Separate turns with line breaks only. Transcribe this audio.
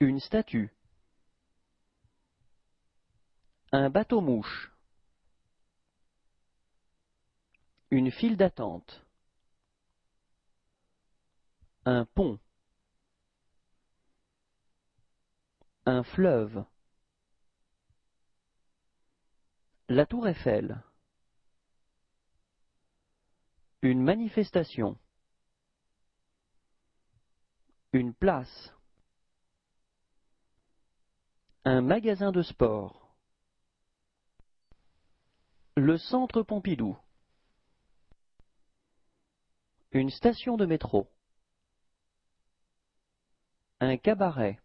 Une statue. Un bateau-mouche. Une file d'attente. Un pont. Un fleuve. La tour Eiffel. Une manifestation. Une place. Un magasin de sport. Le centre Pompidou. Une station de métro. Un cabaret.